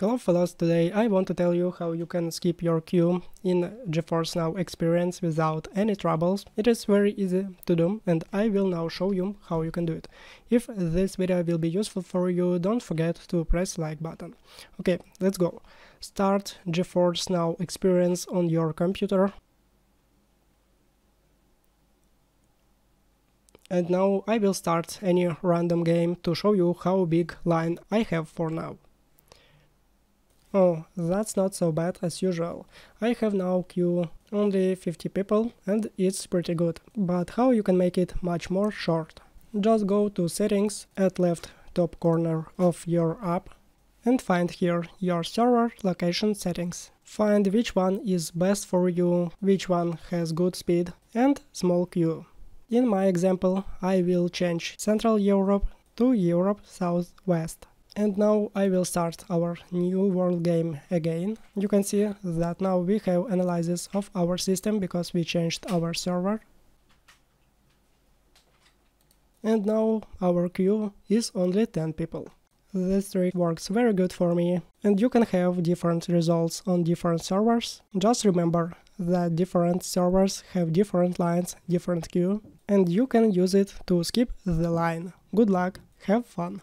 Hello fellows, today I want to tell you how you can skip your queue in GeForce Now experience without any troubles. It is very easy to do and I will now show you how you can do it. If this video will be useful for you, don't forget to press like button. Okay, let's go. Start GeForce Now experience on your computer. And now I will start any random game to show you how big line I have for now. Oh, that's not so bad as usual. I have now queue only 50 people and it's pretty good. But how you can make it much more short? Just go to settings at left top corner of your app and find here your server location settings. Find which one is best for you, which one has good speed and small queue. In my example, I will change Central Europe to Europe Southwest. And now I will start our new world game again. You can see that now we have analysis of our system because we changed our server. And now our queue is only 10 people. This trick works very good for me, and you can have different results on different servers. Just remember that different servers have different lines, different queue, and you can use it to skip the line. Good luck, have fun!